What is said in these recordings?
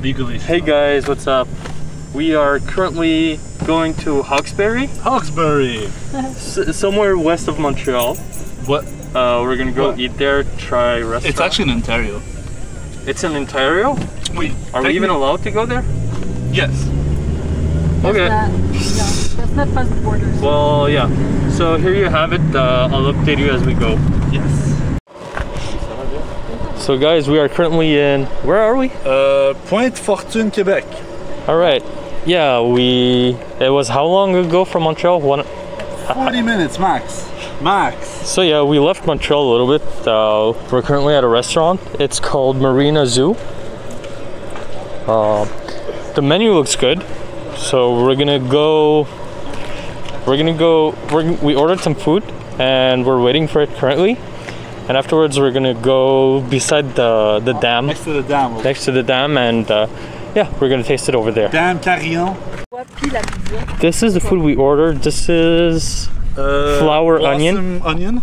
legally. Hey guys, what's up? We are currently going to Hawkesbury, Hawkesbury. somewhere west of Montreal. What? Uh, we're gonna go What? eat there, try restaurant. It's actually in Ontario. it's in Ontario. Wait, Are we even allowed to go there? Yes. Okay. That's not, yeah, that's not past the borders. Well, yeah. So here you have it. Uh, I'll update you as we go. Yes. So guys, we are currently in. Where are we? Uh, Pointe Fortune, Quebec. All right. Yeah, we. It was how long ago from Montreal? One. 40 minutes max. Max. So yeah, we left Montreal a little bit. Uh, we're currently at a restaurant. It's called Marina Zool. Uh, the menu looks good, so we're gonna go. We're gonna go. We're, we ordered some food, and we're waiting for it currently. And afterwards, we're gonna go beside the the dam, Next to the dam. next to the dam, and uh, yeah, we're gonna taste it over there. Dam Carillon. Puis la pizza. This is the food we ordered. This is Uh, Flour, blossom onion.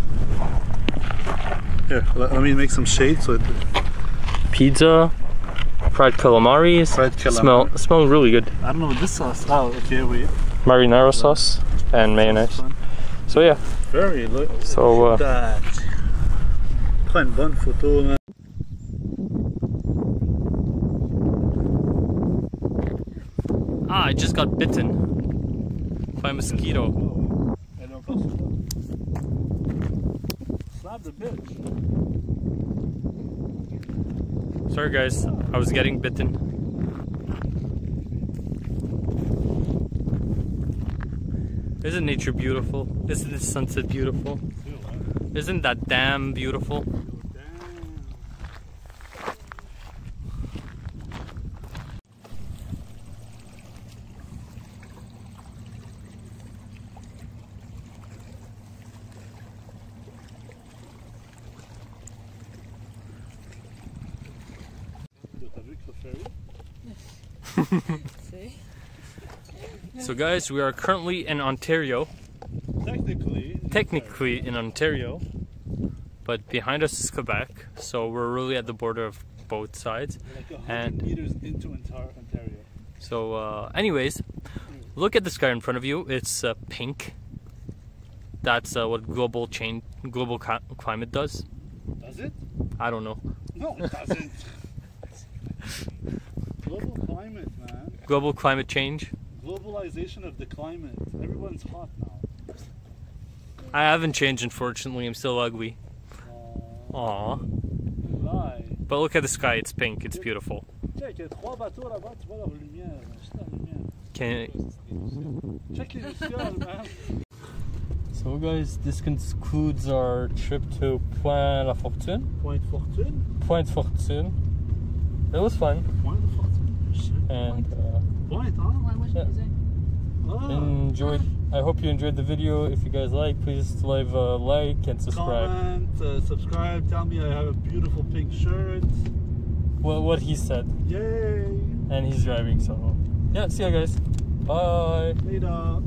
Here, let, let me make some shade so it pizza, fried calamaris. Fried Smell calamari. smells really good. I don't know what this sauce. Oh, okay, wait. Marinara sauce and mayonnaise. So yeah, Very look. so uh, that. Une bonne photo, man. ah, I just got bitten by a mosquito. Elle est encore. Slap the bitch. Sorry guys, I was getting bitten. Isn't nature beautiful? Isn't the sunset beautiful? Isn't that damn beautiful? T'as vu que le ferry? See? So guys, we are currently in Ontario. Technically. Technically in Ontario, but behind us is Quebec. So we're really at the border of both sides. Like And- meters into Ontar- Ontario. So, uh, anyways, look at the sky in front of you. It's uh, pink. That's uh, what global change, global climate does. Does it? I don't know. No, it doesn't. Global climate, man. Global climate change. Globalization of the climate. Everyone's hot now. I haven't changed, unfortunately. I'm still ugly. Aww. Aww. But look at the sky. It's pink. It's beautiful. Check, il y a trois bateaux là-bas, tu vois leur lumière. Juste la lumière. Can Check les lucioles, man. so, guys, this concludes our trip to Point La Fortune. Pointe Fortune. Point Fortune. It was fun, Pointe Fortune. And uh, Pointe, hein? Ouais, moi je Yeah. Enjoyed. I hope you enjoyed the video. If you guys like, please leave a like and subscribe. Comment, uh, subscribe, tell me I have a beautiful pink shirt. What what he said, Yay! and he's driving. So yeah, see you guys. Bye. Later.